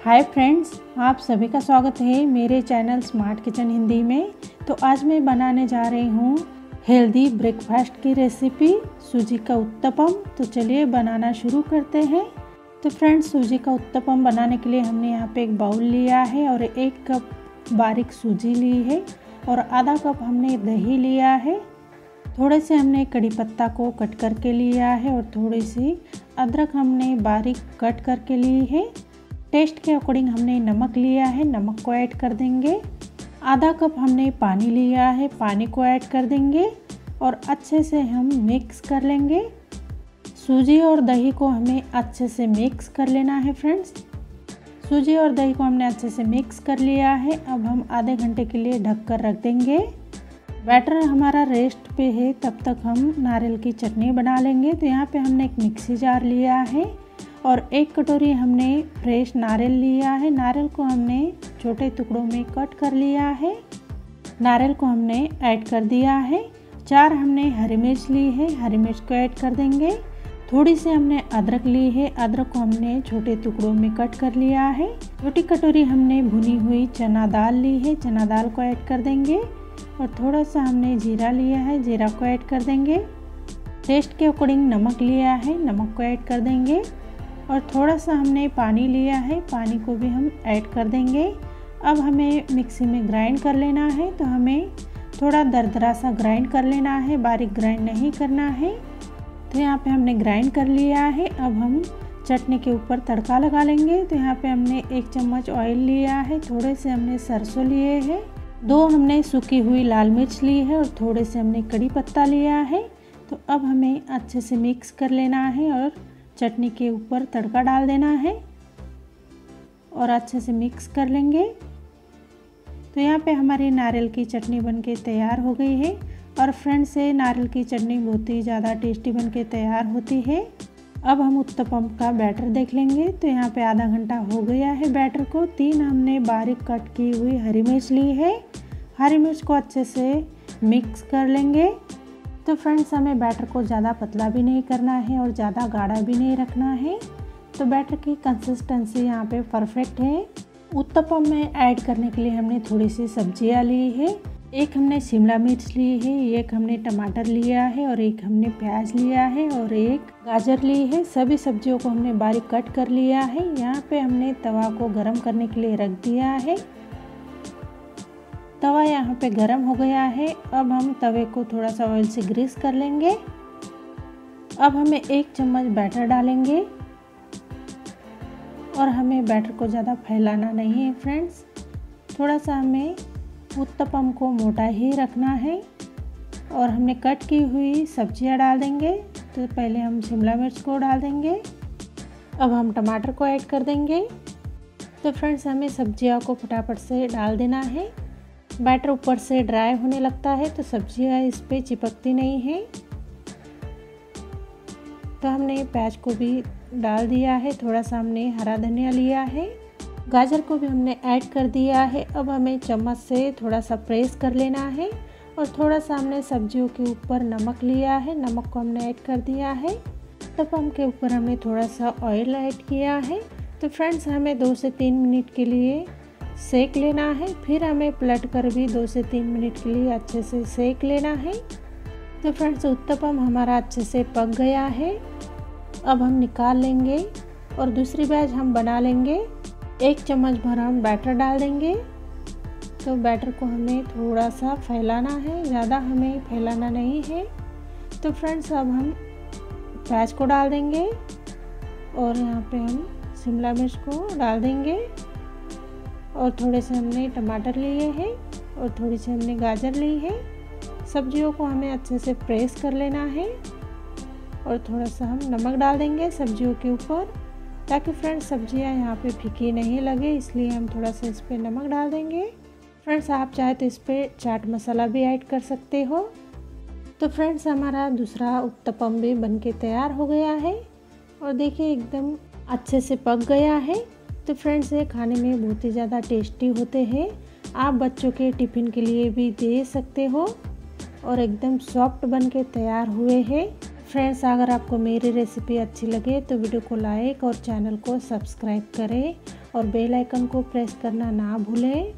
Hi friends, आप सभी का स्वागत है मेरे चैनल स्मार्ट किचन हिंदी में। तो आज मैं बनाने जा रही हूँ हेल्दी ब्रेकफास्ट की रेसिपी सूजी का उत्तपम। तो चलिए बनाना शुरू करते हैं। तो फ्रेंड्स, सूजी का उत्तपम बनाने के लिए हमने यहाँ पे एक बाउल लिया है और एक कप बारीक सूजी ली है और आधा कप हमने दही लिया है। थोड़े से हमने कड़ी पत्ता को कट करके लिया है और थोड़ी सी अदरक हमने बारीक कट करके ली है। टेस्ट के अकॉर्डिंग हमने नमक लिया है, नमक को ऐड कर देंगे। आधा कप हमने पानी लिया है, पानी को ऐड कर देंगे और अच्छे से हम मिक्स कर लेंगे। सूजी और दही को हमें अच्छे से मिक्स कर लेना है फ्रेंड्स। सूजी और दही को हमने अच्छे से मिक्स कर लिया है। अब हम आधे घंटे के लिए ढक कर रख देंगे। बैटर हमारा रेस्ट पे है, तब तक हम नारियल की चटनी बना लेंगे। तो यहाँ पे हमने एक मिक्सी जार लिया है। और एक कटोरी हमने फ्रेश नारियल लिया है। नारियल को हमने छोटे टुकड़ों में कट कर लिया है। नारियल को हमने ऐड कर दिया है। चार हमने हरी मिर्च ली है। हरी मिर्च को ऐड कर देंगे। थोड़ी सी हमने अदरक ली है। अदरक को हमने छोटे टुकड़ों में कट कर लिया है। छोटी कटोरी हमने भुनी हुई चना दाल ली है। चना दाल को ऐड कर देंगे और थोड़ा सा हमने जीरा लिया है। जीरा को ऐड कर देंगे। टेस्ट के अकॉर्डिंग नमक लिया है। नमक को ऐड कर देंगे। और थोड़ा सा हमने पानी लिया है, पानी को भी हम ऐड कर देंगे। अब हमें मिक्सी में ग्राइंड कर लेना है तो हमें थोड़ा दरदरा सा ग्राइंड कर लेना है, बारीक ग्राइंड नहीं करना है। तो यहाँ पे हमने ग्राइंड कर लिया है, अब हम चटनी के ऊपर तड़का लगा लेंगे। तो यहाँ पे हमने एक चम्मच ऑयल लिया है, थोड़े से हमने सरसों लिए हैं। दो हमने सूखी हुई लाल मिर्च ली है और थोड़े से हमने कड़ी पत्ता लिया है। तो अब हमें अच्छे से मिक्स कर लेना है और चटनी के ऊपर तड़का डाल देना है और अच्छे से मिक्स कर लेंगे। तो यहाँ पे हमारी नारियल की चटनी बनके तैयार हो गई है और फ्रेंड से नारियल की चटनी बहुत ही ज़्यादा टेस्टी बन के तैयार होती है। अब हम उत्तपम का बैटर देख लेंगे। तो यहाँ पे आधा घंटा हो गया है बैटर को। तीन हमने बारीक कट की हुई हरी मिर्च ली है। हरी मिर्च को अच्छे से मिक्स कर लेंगे। तो फ्रेंड्स हमें बैटर को ज़्यादा पतला भी नहीं करना है और ज़्यादा गाढ़ा भी नहीं रखना है। तो बैटर की कंसिस्टेंसी यहाँ पे परफेक्ट है। उत्तपम में ऐड करने के लिए हमने थोड़ी सी सब्ज़ियाँ ली है। एक हमने शिमला मिर्च ली है, एक हमने टमाटर लिया है और एक हमने प्याज लिया है और एक गाजर ली है। सभी सब्जियों को हमने बारीक कट कर लिया है। यहाँ पे हमने तवा को गरम करने के लिए रख दिया है। तवा यहाँ पे गरम हो गया है। अब हम तवे को थोड़ा सा ऑयल से ग्रीस कर लेंगे। अब हमें एक चम्मच बैटर डालेंगे। और हमें बैटर को ज़्यादा फैलाना नहीं है फ्रेंड्स थोड़ा सा हमें उत्तपम को मोटा ही रखना है। और हमने कट की हुई सब्ज़ियाँ डाल देंगे। तो पहले हम शिमला मिर्च को डाल देंगे। अब हम टमाटर को ऐड कर देंगे। तो फ्रेंड्स हमें सब्जियों को फटाफट से डाल देना है। बैटर ऊपर से ड्राई होने लगता है तो सब्ज़ियाँ इस पर चिपकती नहीं है। तो हमने प्याज को भी डाल दिया है, थोड़ा सा हमने हरा धनिया लिया है। गाजर को भी हमने ऐड कर दिया है, अब हमें चम्मच से थोड़ा सा प्रेस कर लेना है और थोड़ा सा हमने सब्जियों के ऊपर नमक लिया है, नमक को हमने ऐड कर दिया है। तब हम के ऊपर हमने थोड़ा सा ऑयल ऐड किया है। तो फ्रेंड्स, हमें दो से तीन मिनट के लिए सेक लेना है, फिर हमें पलट कर भी दो से तीन मिनट के लिए अच्छे से सेक लेना है। तो फ्रेंड्स, उत्तपम हमारा अच्छे से पक गया है। अब हम निकाल लेंगे और दूसरी बैच हम बना लेंगे। एक चम्मच भर हम बैटर डाल देंगे। तो बैटर को हमें थोड़ा सा फैलाना है, ज़्यादा हमें फैलाना नहीं है। तो फ्रेंड्स, अब हम प्याज को डाल देंगे और यहाँ पे हम शिमला मिर्च को डाल देंगे। और थोड़े से हमने टमाटर लिए हैं और थोड़ी सी हमने गाजर ली है। सब्जियों को हमें अच्छे से प्रेस कर लेना है और थोड़ा सा हम नमक डाल देंगे सब्जियों के ऊपर ताकि फ्रेंड्स सब्ज़ियाँ यहाँ पे फीकी नहीं लगे, इसलिए हम थोड़ा सा इस पर नमक डाल देंगे। फ्रेंड्स, आप चाहे तो इस पर चाट मसाला भी ऐड कर सकते हो। तो फ्रेंड्स, हमारा दूसरा उत्तपम भी बन के तैयार हो गया है और देखिए, एकदम अच्छे से पक गया है। तो फ्रेंड्स ये खाने में बहुत ही ज़्यादा टेस्टी होते हैं। आप बच्चों के टिफ़िन के लिए भी दे सकते हो और एकदम सॉफ्ट बन के तैयार हुए हैं। फ्रेंड्स अगर आपको मेरी रेसिपी अच्छी लगे तो वीडियो को लाइक और चैनल को सब्सक्राइब करें और बेल आइकन को प्रेस करना ना भूलें।